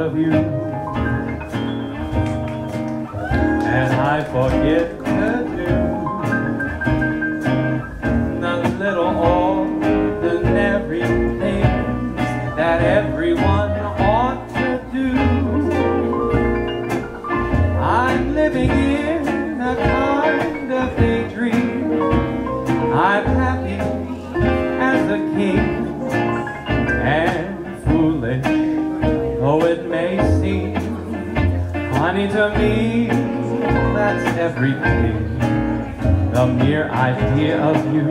of you. And I forget seem. Honey, to me, that's everything. The mere idea of you,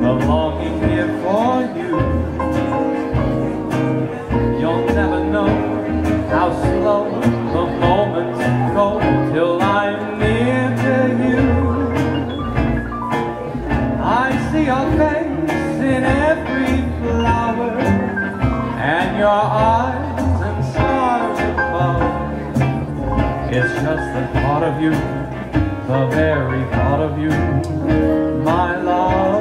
the longing here for you. You'll never know how slow the moments go till I'm near to you. I see your face your eyes and stars above. It's just the thought of you, the very thought of you, my love.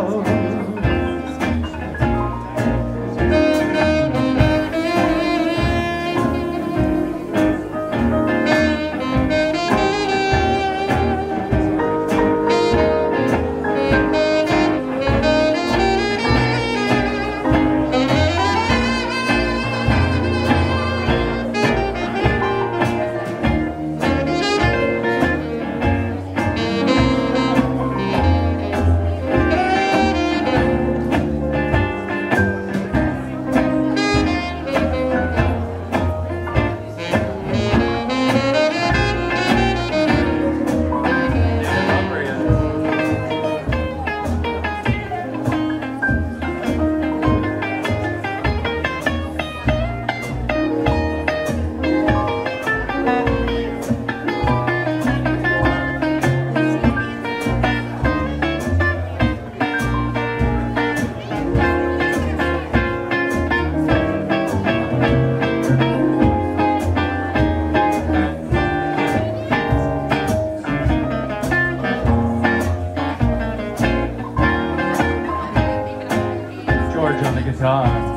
George on the guitar.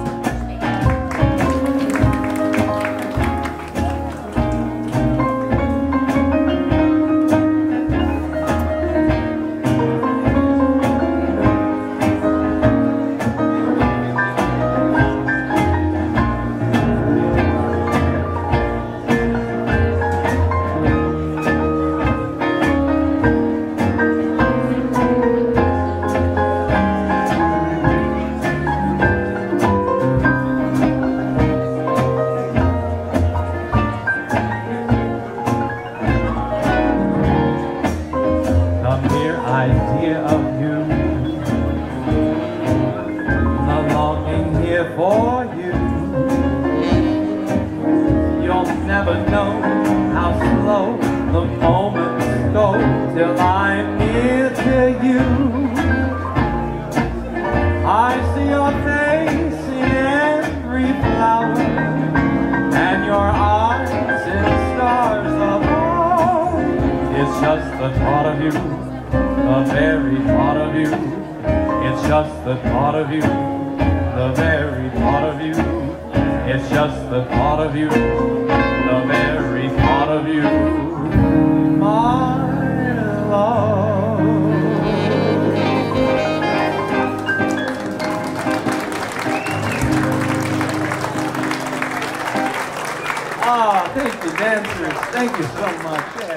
Idea of you, the longing here for you. You'll never know how slow the moments go till I'm near to you. I see your face in every flower and your eyes in stars above. It's just the thought of you, the very thought of you. It's just the thought of you, the very thought of you. It's just the thought of you, the very thought of you, my love. Ah, thank you, dancers. Thank you so much.